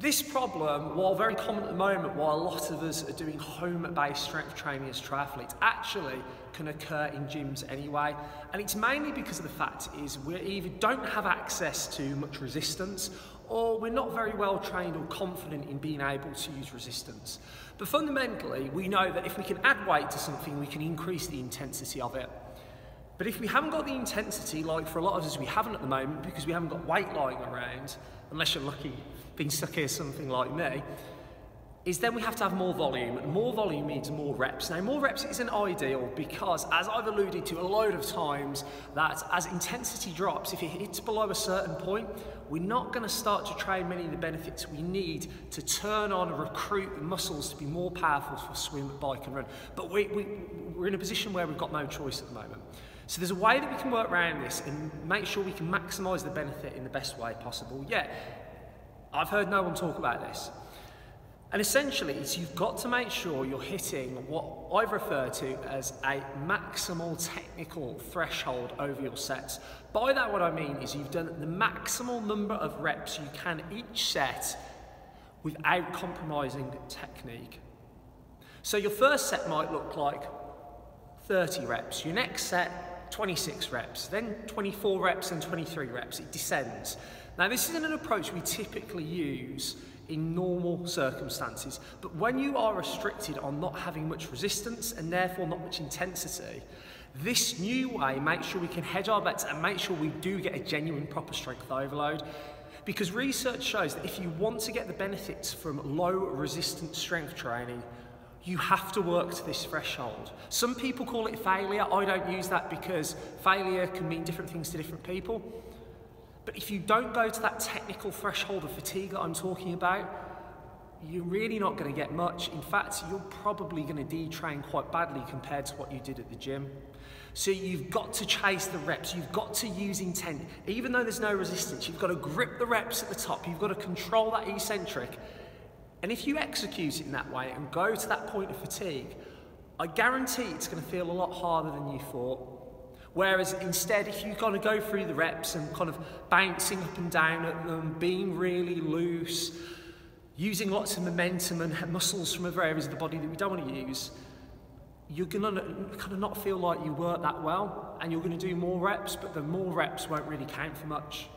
This problem, while very common at the moment, while a lot of us are doing home-based strength training as triathletes, actually can occur in gyms anyway. And it's mainly because of the fact is we either don't have access to much resistance or we're not very well trained or confident in being able to use resistance. But fundamentally, we know that if we can add weight to something, we can increase the intensity of it. But if we haven't got the intensity, like for a lot of us we haven't at the moment because we haven't got weight lying around, unless you're lucky being stuck here something like me, is then we have to have more volume. More volume means more reps. Now, more reps isn't ideal because, as I've alluded to a load of times, that as intensity drops, if it hits below a certain point, we're not going to start to train many of the benefits we need to turn on and recruit the muscles to be more powerful for swim, bike, and run. But we, we, we're in a position where we've got no choice at the moment. So there's a way that we can work around this and make sure we can maximise the benefit in the best way possible. Yeah, I've heard no one talk about this. And essentially, it's you've got to make sure you're hitting what I've referred to as a maximal technical threshold over your sets. By that, what I mean is you've done the maximal number of reps you can each set without compromising technique. So your first set might look like 30 reps. Your next set, 26 reps. Then 24 reps and 23 reps. It descends. Now, this isn't an approach we typically use in normal circumstances. But when you are restricted on not having much resistance and therefore not much intensity, this new way makes sure we can hedge our bets and make sure we do get a genuine proper strength overload. Because research shows that if you want to get the benefits from low resistance strength training, you have to work to this threshold. Some people call it failure. I don't use that because failure can mean different things to different people. But if you don't go to that technical threshold of fatigue that I'm talking about, you're really not going to get much. In fact, you're probably going to detrain quite badly compared to what you did at the gym. So you've got to chase the reps, you've got to use intent. Even though there's no resistance, you've got to grip the reps at the top, you've got to control that eccentric. And if you execute it in that way and go to that point of fatigue, I guarantee it's going to feel a lot harder than you thought. Whereas instead, if you kind of go through the reps and kind of bouncing up and down at them, being really loose, using lots of momentum and muscles from other areas of the body that we don't want to use, you're going to kind of not feel like you work that well and you're going to do more reps, but the more reps won't really count for much.